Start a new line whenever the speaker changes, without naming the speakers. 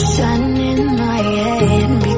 sun in my head.